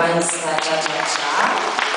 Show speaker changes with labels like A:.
A: Państwa Cza Cza Cza.